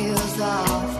heels off.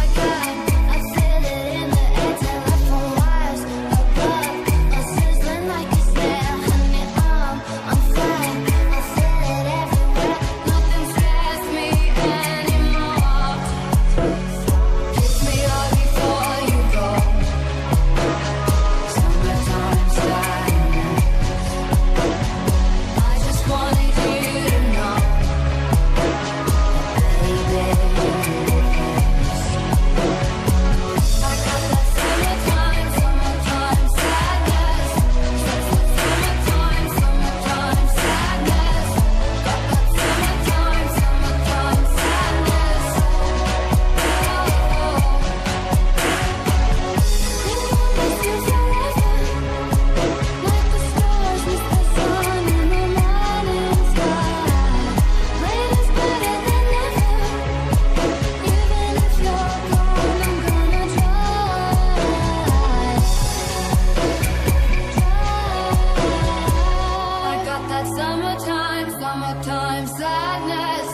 Summertime sadness.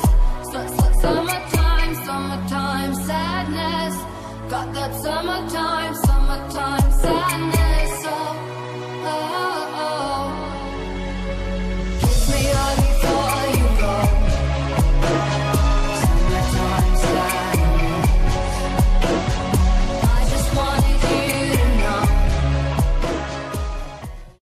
Summertime, summertime sadness. Got that summertime, summertime sadness.